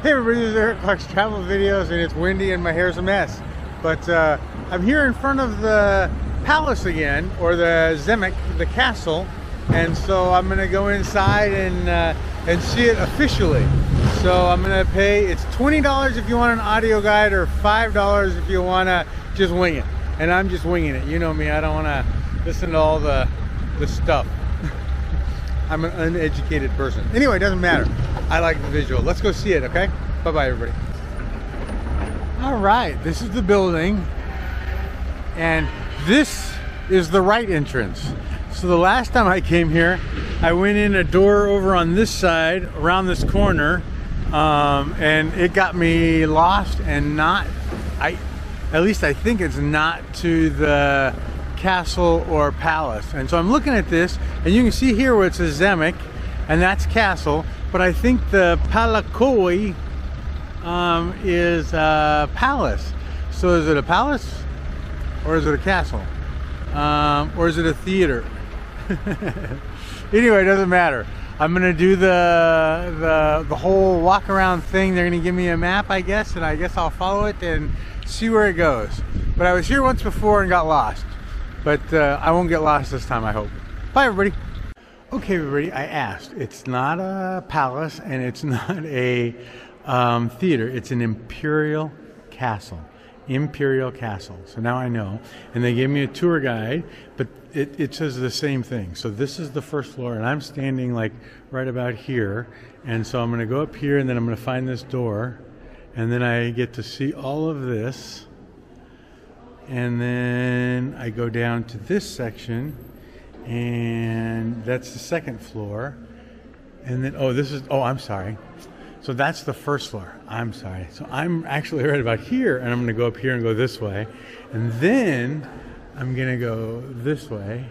Hey everybody, this is Eric Clark's travel videos and it's windy and my hair's a mess. But uh, I'm here in front of the palace again, or the Zamek, the castle. And so I'm gonna go inside and, uh, and see it officially. So I'm gonna pay, it's $20 if you want an audio guide or $5 if you wanna just wing it. And I'm just winging it. You know me, I don't wanna listen to all the, the stuff. I'm an uneducated person. Anyway, it doesn't matter. I like the visual. Let's go see it, okay? Bye-bye, everybody. All right, this is the building. And this is the right entrance. So the last time I came here, I went in a door over on this side, around this corner, um, and it got me lost and not, I, at least I think it's not to the castle or palace. And so I'm looking at this, and you can see here where it says Zamek, and that's castle. But I think the Palakoi um, is a palace. So is it a palace, or is it a castle, um, or is it a theater? anyway, it doesn't matter. I'm gonna do the, the the whole walk around thing. They're gonna give me a map, I guess, and I guess I'll follow it and see where it goes. But I was here once before and got lost. But uh, I won't get lost this time, I hope. Bye, everybody. Okay, everybody, I asked. It's not a palace and it's not a um, theater, it's an imperial castle. Imperial Castle. So now I know. And they gave me a tour guide, but it, it says the same thing. So this is the first floor, and I'm standing like right about here. And so I'm going to go up here, and then I'm going to find this door. And then I get to see all of this. And then I go down to this section, and that's the second floor. And then, oh, this is, oh, I'm sorry. So that's the first floor. I'm sorry. So I'm actually right about here, and I'm going to go up here and go this way. And then I'm going to go this way.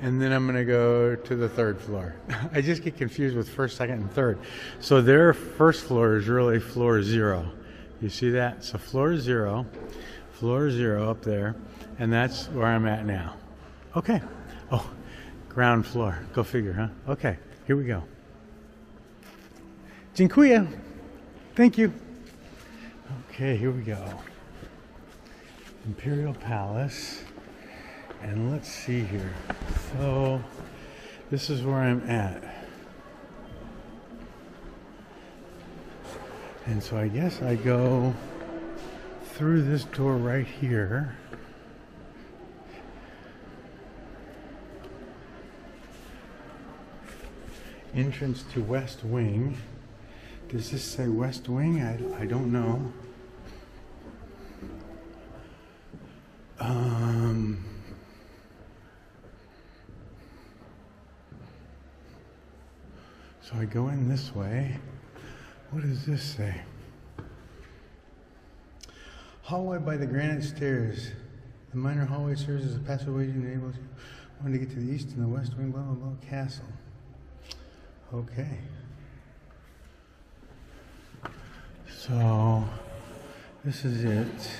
And then I'm going to go to the third floor. I just get confused with first, second, and third. So their first floor is really floor zero. You see that? So floor zero, floor zero up there, and that's where I'm at now. Okay. Oh, ground floor. Go figure, huh? Okay, here we go. Dziękuję. Thank you. Okay, here we go. Imperial Palace. And let's see here. So, this is where I'm at. And so I guess I go through this door right here. Entrance to West Wing. Does this say West Wing? I, I don't know. Um, so I go in this way. What does this say? Hallway by the granite stairs. The minor hallway serves as a passageway enables you one to get to the east and the west wing, blah, blah, blah, castle. Okay. So, this is it.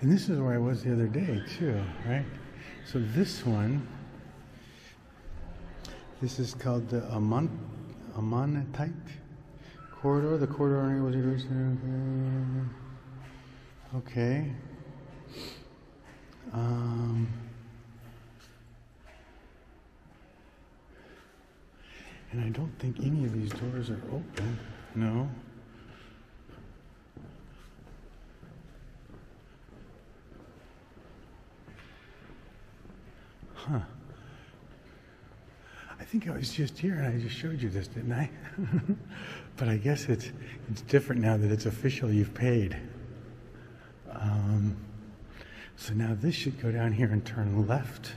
And this is where I was the other day, too, right? So, this one, this is called the Amon, Amonatite corridor. The corridor you to reach. Okay. Um, and I don't think any of these doors are open. No. Huh. I think I was just here and I just showed you this, didn't I? but I guess it's it's different now that it's official. You've paid. Um, so now this should go down here and turn left.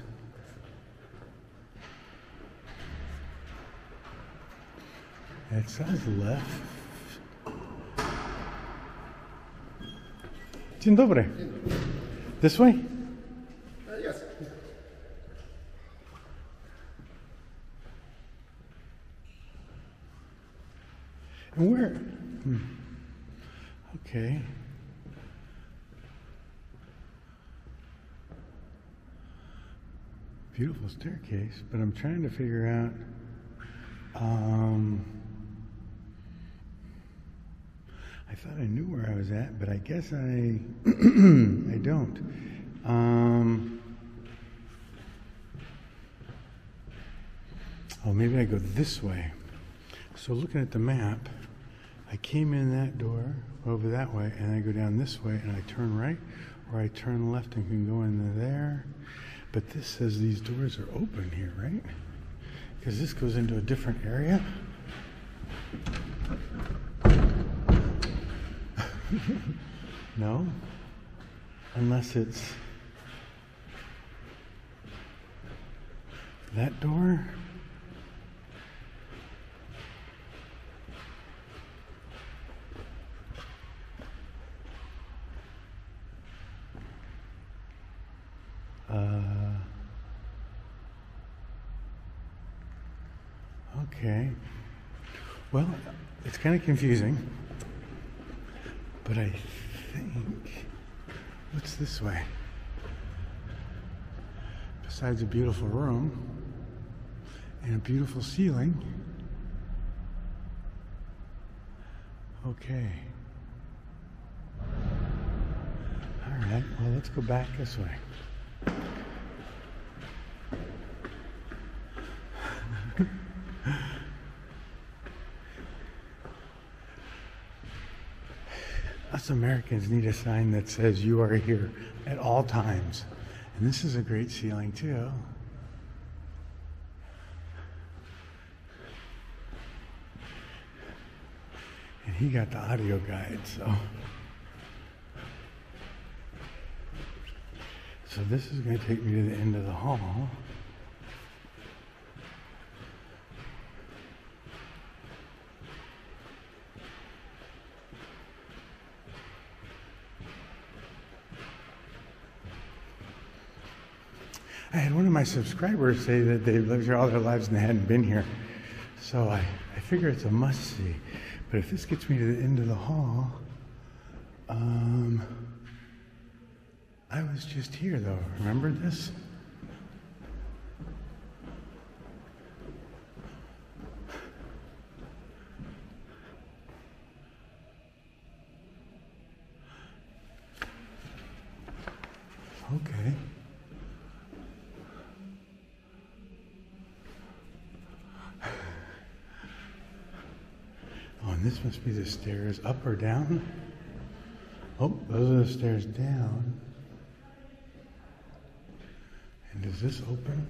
It says left. Dzień dobry. This way? Uh, yes. And where? Hmm. Okay. Beautiful staircase, but I'm trying to figure out. Um, I thought I knew where I was at, but I guess I I don't. Um, oh, maybe I go this way. So looking at the map, I came in that door over that way, and I go down this way, and I turn right, or I turn left and can go in there. But this says these doors are open here, right? Because this goes into a different area. no? Unless it's that door? Uh, okay. Well, it's kind of confusing, but I think what's this way? Besides a beautiful room and a beautiful ceiling. Okay. All right, well, let's go back this way. Americans need a sign that says you are here at all times. And this is a great ceiling, too. And he got the audio guide, so. So this is going to take me to the end of the hall. I had one of my subscribers say that they've lived here all their lives and they hadn't been here. So I, I figure it's a must see. But if this gets me to the end of the hall, um, I was just here though. Remember this? Okay. Oh, and this must be the stairs up or down? Oh, those are the stairs down. And is this open?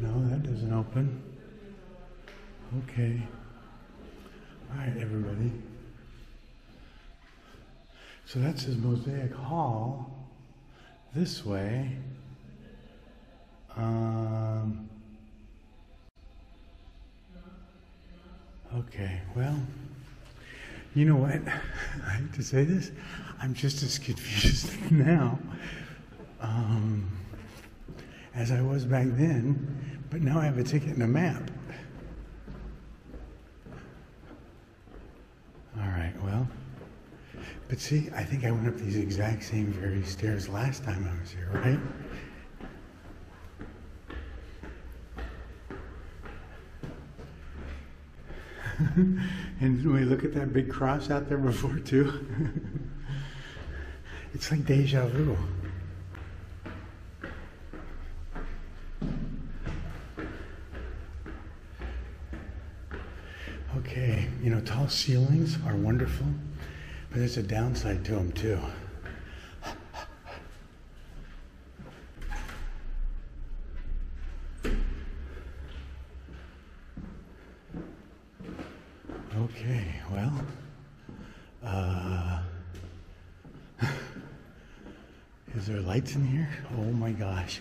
No, that doesn't open. Okay. All right, everybody. So that's his Mosaic Hall this way. Um, okay, well, you know what? I hate to say this, I'm just as confused now um, as I was back then, but now I have a ticket and a map. All right, well, but see, I think I went up these exact same very stairs last time I was here, right? and we look at that big cross out there before too, it's like deja vu. Okay, you know, tall ceilings are wonderful, but there's a downside to them too. Okay, well, uh, in here? Oh my gosh.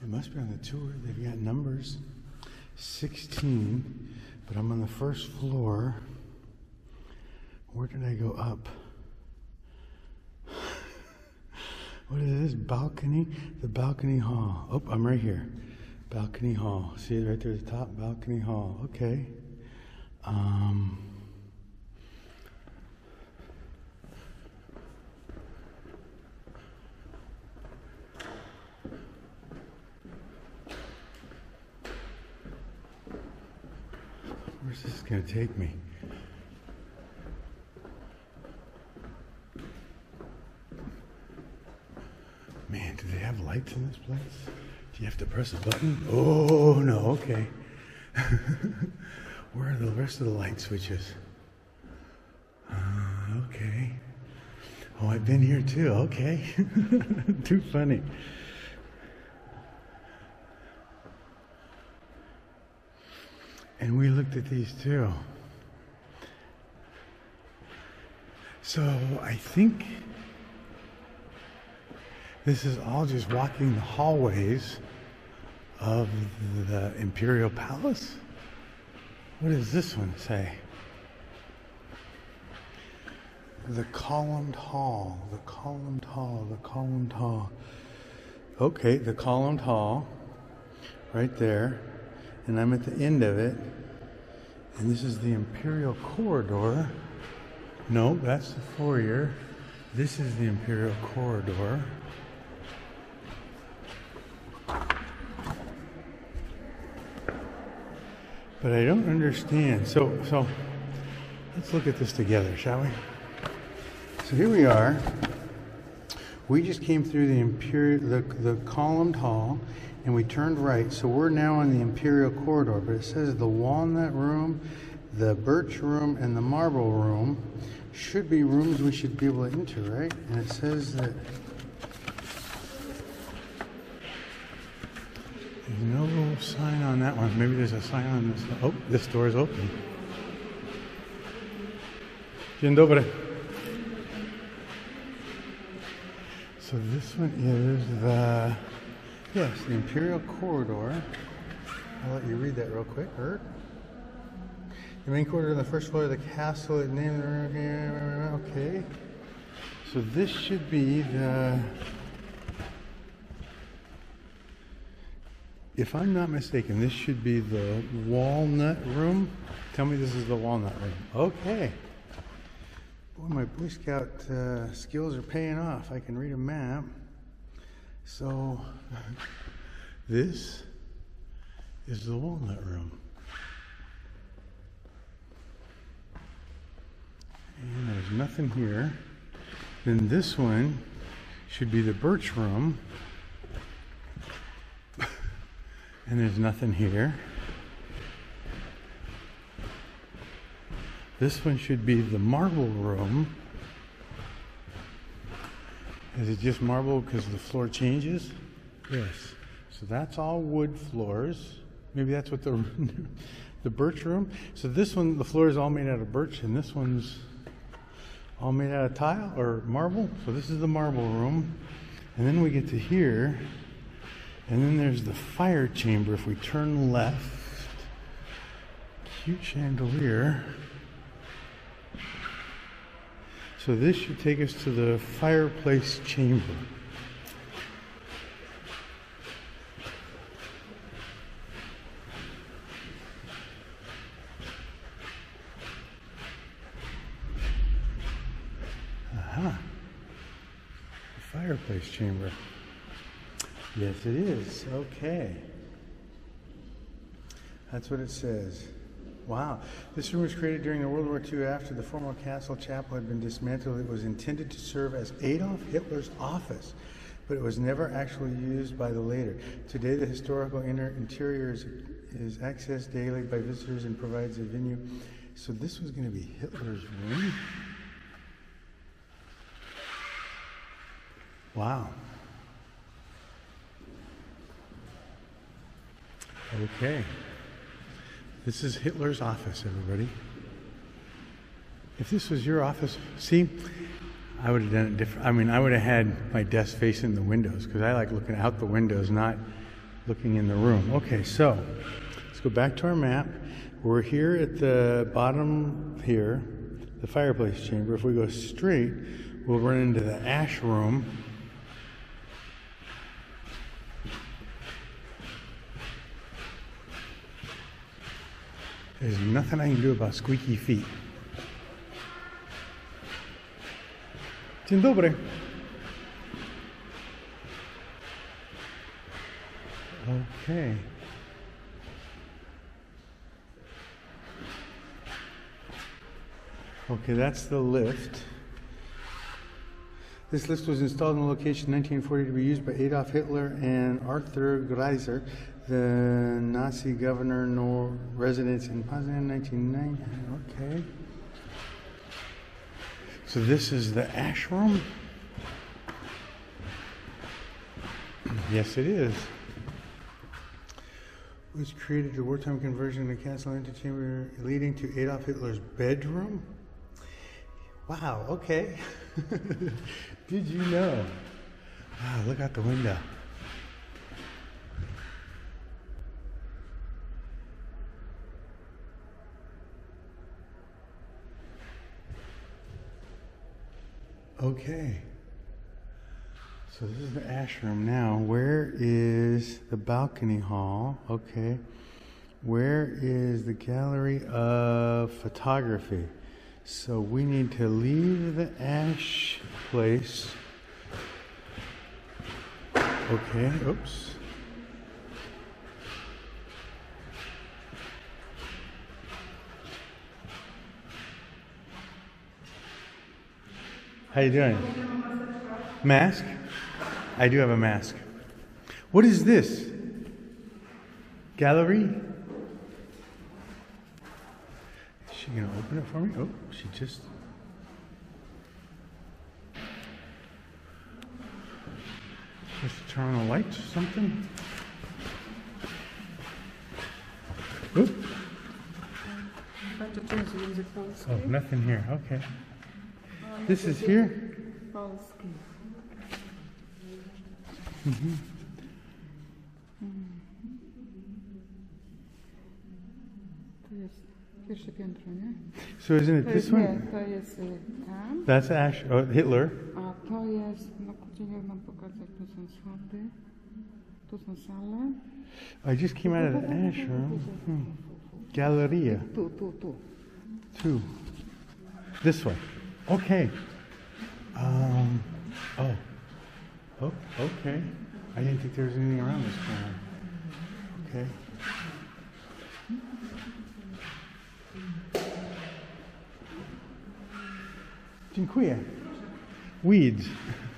It must be on the tour. They've got numbers. 16, but I'm on the first floor. Where did I go up? What is this? Balcony? The balcony hall. Oh, I'm right here. Balcony Hall. See it right there at the top? Balcony Hall. Okay. Um, where's this going to take me? Man, do they have lights in this place? Do you have to press a button? Oh, no, okay. Where are the rest of the light switches? Uh, okay. Oh, I've been here too. Okay. Too funny. And we looked at these too. So I think this is all just walking the hallways of the Imperial Palace. What does this one say? The columned hall, the columned hall, the columned hall. Okay, the columned hall, right there. And I'm at the end of it. And this is the Imperial Corridor. No, that's the foyer. This is the Imperial Corridor. But I don't understand. So, so let's look at this together, shall we? So here we are. We just came through the imperial, the, the columned hall, and we turned right. So we're now in the imperial corridor. But it says the walnut room, the birch room, and the marble room should be rooms we should be able to enter, right? And it says that no sign on that one. Maybe there's a sign on this. Oh, this door is open. Dzień dobry. So this one is the yes, the Imperial Corridor. I'll let you read that real quick, Ert. The main corridor on the first floor of the castle. It named okay. So this should be the If I'm not mistaken, this should be the walnut room. Tell me this is the walnut room. Okay. Boy, my Boy Scout uh, skills are paying off. I can read a map. So, this is the walnut room. And there's nothing here. Then this one should be the birch room. And there's nothing here. This one should be the marble room. Is it just marble because the floor changes? Yes. So that's all wood floors. Maybe that's what the the birch room. So this one, the floor is all made out of birch, and this one's all made out of tile or marble. So this is the marble room, and then we get to here. And then there's the fire chamber. If we turn left, cute chandelier. So this should take us to the fireplace chamber. Aha. The fireplace chamber. Yes, it is. Okay. That's what it says. Wow. This room was created during the World War II after the former castle chapel had been dismantled. It was intended to serve as Adolf Hitler's office, but it was never actually used by the later. Today, the historical inner interior is, is accessed daily by visitors and provides a venue. So, this was going to be Hitler's room? Wow. Okay. This is Hitler's office, everybody. If this was your office, see, I would have done it different. I mean, I would have had my desk facing the windows because I like looking out the windows, not looking in the room. Okay, so let's go back to our map. We're here at the bottom here, the fireplace chamber. If we go straight, we'll run into the ash room There's nothing I can do about squeaky feet. Dzień dobry. Okay. Okay, that's the lift. This lift was installed in a location in 1940 to be used by Adolf Hitler and Arthur Greiser, the Nazi governor nor residence in Poznan 1990. Okay. So this is the ash room? Yes, it is. Was created a wartime conversion of the castle antechamber leading to Adolf Hitler's bedroom? Wow, okay. Did you know? Wow, look out the window. Okay. So this is the ash room now. Where is the balcony hall? Okay. Where is the gallery of photography? So we need to leave the ash place. Okay, oops. How you doing? Mask? I do have a mask. What is this? Gallery? Is she gonna open it for me? Oh, she just. Just turn on the lights or something? Oop. Bardzo często język polski. Oh, nothing here. Okay. This is here? So isn't it this one? That's Ash. Oh, Hitler. I just came out of the Ash room. Hmm. Galleria. Two. This way. Okay. Um. Oh. Oh. Okay. I didn't think there was anything around this corner. Okay. Dziękuję. Weeds.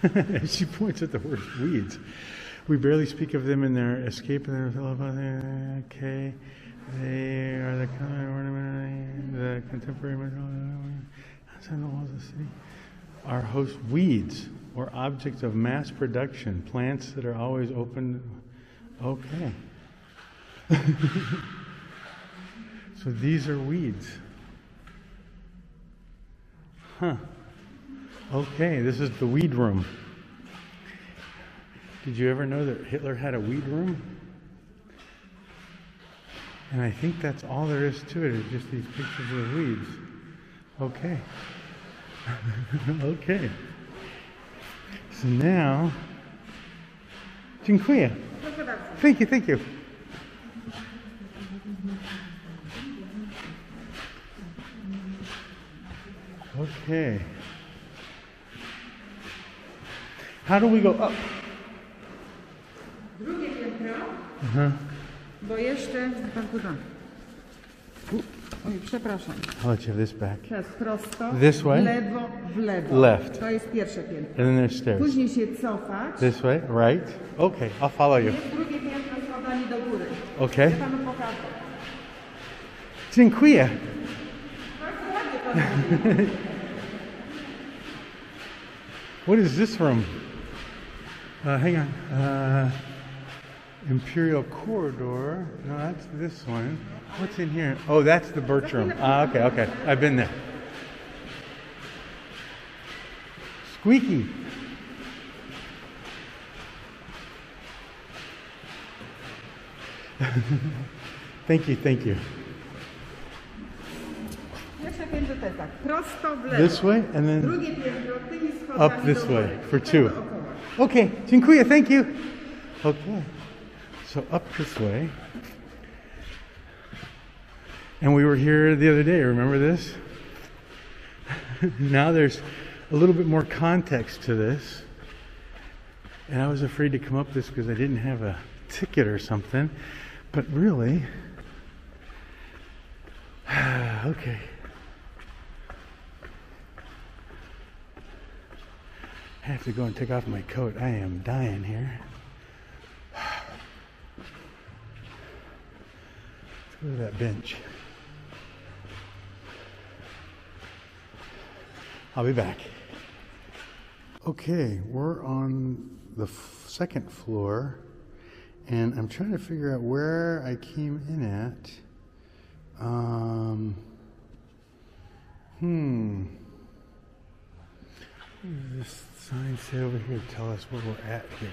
she points at the word weeds. We barely speak of them in their escape and their okay. They are the common ornament, the contemporary outside the walls of the city. Are host weeds or objects of mass production, plants that are always open. Okay. so these are weeds. Huh. Okay, this is the weed room. Did you ever know that Hitler had a weed room? And I think that's all there is to it, is just these pictures of weeds. Okay. okay. So now, dziękuję. Thank you, thank you. Okay. How do we go up? Drugie piętro, Uh-huh. bo jeszcze, pan. Oj, przepraszam. I'll let you have this back. Teraz prosto, This way? w lewo, w lewo. Left. To jest pierwsze piętro. And then there's stairs. Później się cofać. This way, right? Okay, I'll follow you. Jest drugie piętro schodami do góry. Okay. Ja panu pokażę. Dziękuję. Bardzo ładnie pan What is this room? Uh, hang on. Uh, Imperial Corridor. No, that's this one. What's in here? Oh, that's the Birch room. Ah, okay, okay. I've been there. Squeaky. thank you, thank you. Pierwsze piętro to jest tak, prosto w lewo. This way and then Drugie piętro tymi schodami up this way for two. Okay, dziękuję, thank you. Okay, so up this way. And we were here the other day, remember this? now there's a little bit more context to this. And I was afraid to come up this because I didn't have a ticket or something. But really, okay. I have to go and take off my coat. I am dying here. Let's go to that bench. I'll be back. Okay, we're on the f- second floor, and I'm trying to figure out where I came in at. Um, hmm. This sign say over here to tell us where we're at here?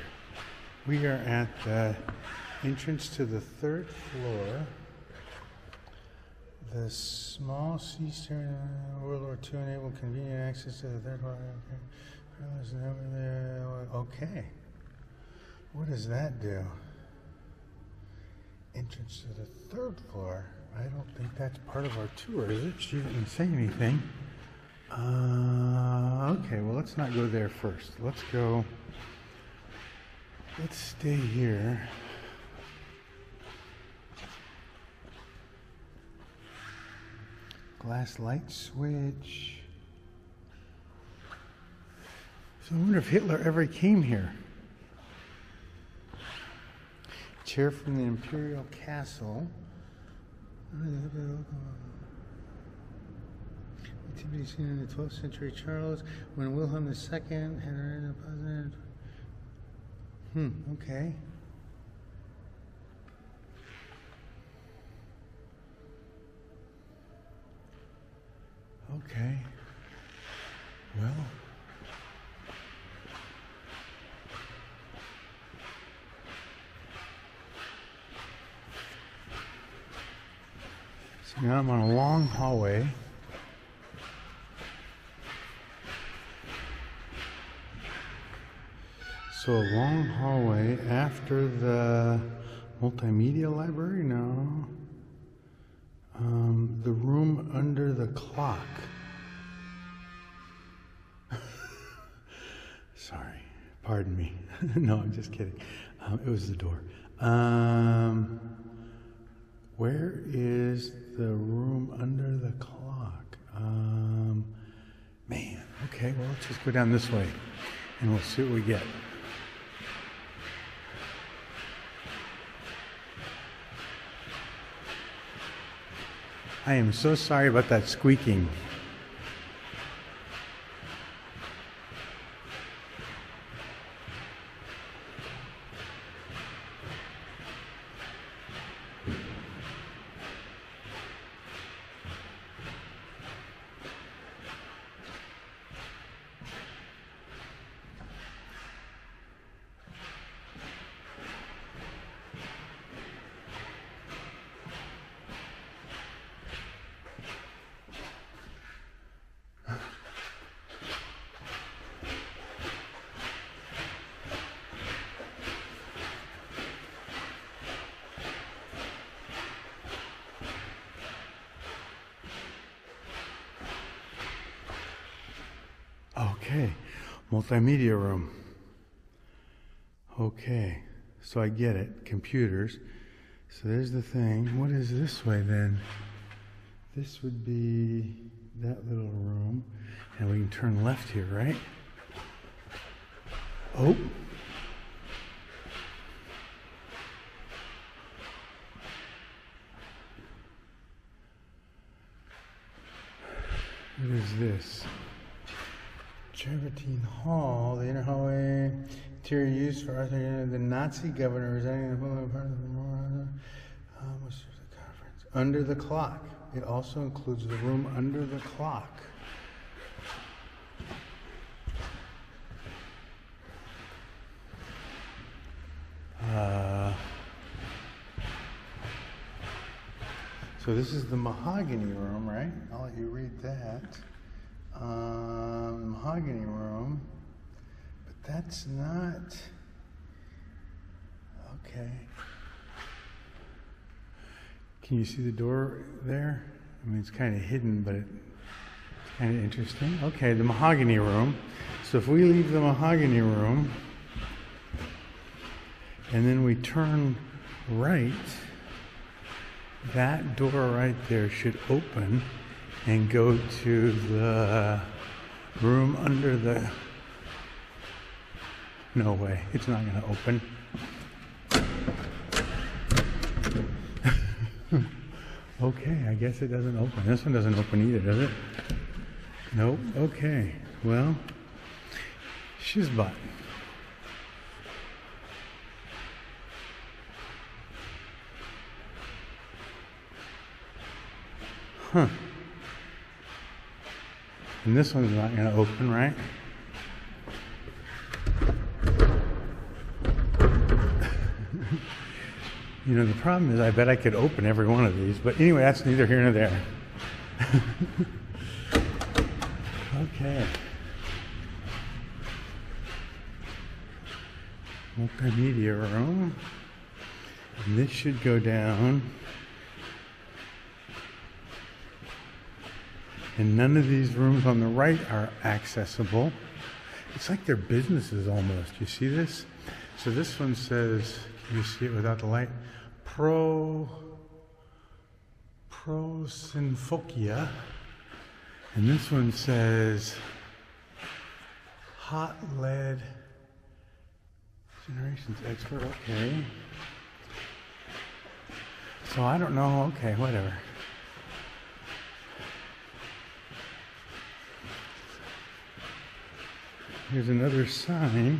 We are at the entrance to the third floor. The small in World War II enabled convenient access to the third floor. Okay. What does that do? Entrance to the third floor. I don't think that's part of our tour, is it? She didn't say anything. Uh, okay, well, let's not go there first. Let's go. Let's stay here. Glass light switch. So I wonder if Hitler ever came here. Chair from the Imperial Castle. Activity seen in the 12th century Charles when Wilhelm II had a positive. Hmm, okay. Okay. Well. So now I'm on a long hallway. So a long hallway after the multimedia library? No. Um, the room under the clock. Sorry, pardon me. no, I'm just kidding. Um, it was the door. Um, where is the room under the clock? Um, man, okay, well, let's just go down this way and we'll see what we get. I am so sorry about that squeaking. Okay, multimedia room. Okay, so I get it. Computers. So there's the thing. What is this way then? This would be that little room. And we can turn left here, right? Oh. What is this? Travertine Hall, the inner hallway, interior used for Arthur, the Nazi governor residing in the part of the memorial. Um, the conference. Under the clock. It also includes the room under the clock. Uh, so this is the mahogany room, right? I'll let you read that um, mahogany room, but that's not okay. Can you see the door there? I mean, it's kind of hidden, but it's kind of interesting. Okay, the mahogany room. So if we leave the mahogany room and then we turn right, that door right there should open and go to the room under the. No way, it's not going to open. okay, I guess it doesn't open. This one doesn't open either, does it? Nope. Okay. Well, shizbot. Huh. And this one's not going to open, right? you know, the problem is I bet I could open every one of these. But anyway, that's neither here nor there. okay. Multimedia room. And this should go down. And none of these rooms on the right are accessible. It's like they're businesses almost. You see this? So this one says, you see it without the light? Pro Pro Sinfokia. And this one says hot lead generations expert. Okay. So I don't know. Okay, whatever. Here's another sign.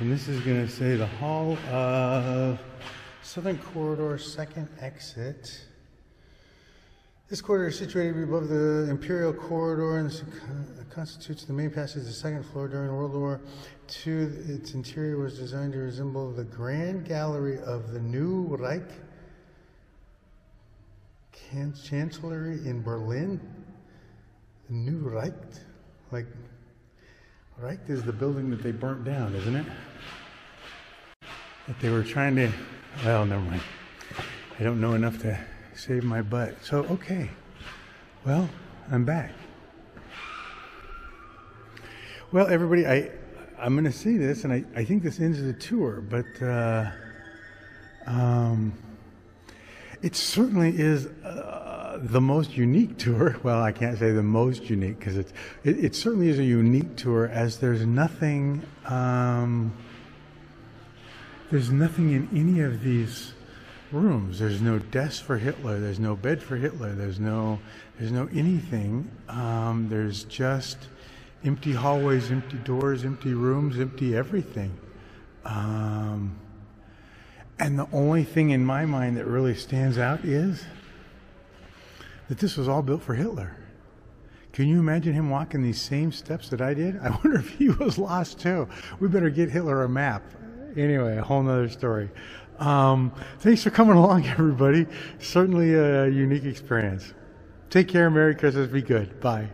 And this is going to say the Hall of Southern Corridor, second exit. This corridor is situated above the Imperial Corridor and constitutes the main passage of the second floor. During World War II, its interior was designed to resemble the Grand Gallery of the New Reich Chancellery in Berlin. The New Reich. Like, Reich is the building that they burnt down, isn't it? That they were trying to, well, never mind. I don't know enough to save my butt. So, okay. Well, I'm back. Well, everybody, I, I'm going to see this, and I, I think this ends the tour, but uh, um, it certainly is. The most unique tour. Well, I can't say the most unique because it's it, it, certainly is a unique tour as there's nothing um, there's nothing in any of these rooms. There's no desk for Hitler. There's no bed for Hitler. There's no there's no anything. Um, there's just empty hallways, empty doors, empty rooms, empty everything. Um, and the only thing in my mind that really stands out is that this was all built for Hitler. Can you imagine him walking these same steps that I did? I wonder if he was lost too. We better get Hitler a map. Anyway, a whole nother story. Um, thanks for coming along, everybody. Certainly a unique experience. Take care. Merry Christmas. Be good. Bye.